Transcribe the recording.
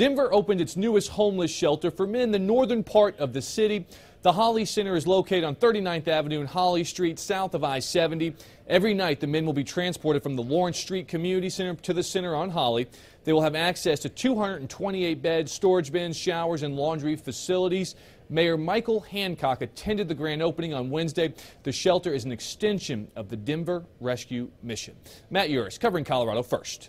Denver opened its newest homeless shelter for men in the northern part of the city. The Holly Center is located on 39th Avenue and Holly Street, south of I-70. Every night, the men will be transported from the Lawrence Street Community Center to the center on Holly. They will have access to 228 beds, storage bins, showers, and laundry facilities. Mayor Michael Hancock attended the grand opening on Wednesday. The shelter is an extension of the Denver Rescue Mission. Matt Yurus covering Colorado First.